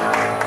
Bye.